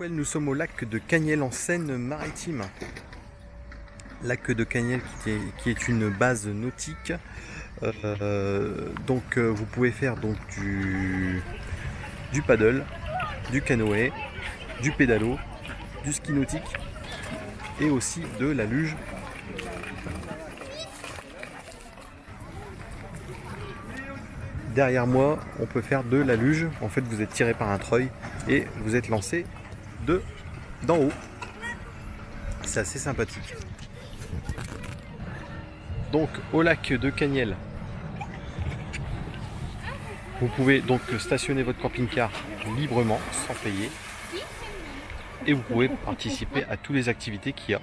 Nous sommes au lac de Cagnel en Seine-Maritime? Lac de Cagnel qui est, une base nautique. Euh, donc euh, vous pouvez faire donc du paddle, du canoë, du pédalo, du ski nautique et aussi de la luge. Derrière moi, on peut faire de la luge. En fait, vous êtes tiré par un treuil et vous êtes lancé de d'en haut. C'est assez sympathique. Donc au lac de Cagnel, vous pouvez donc stationner votre camping-car librement, sans payer. Et vous pouvez participer à toutes les activités qu'il y a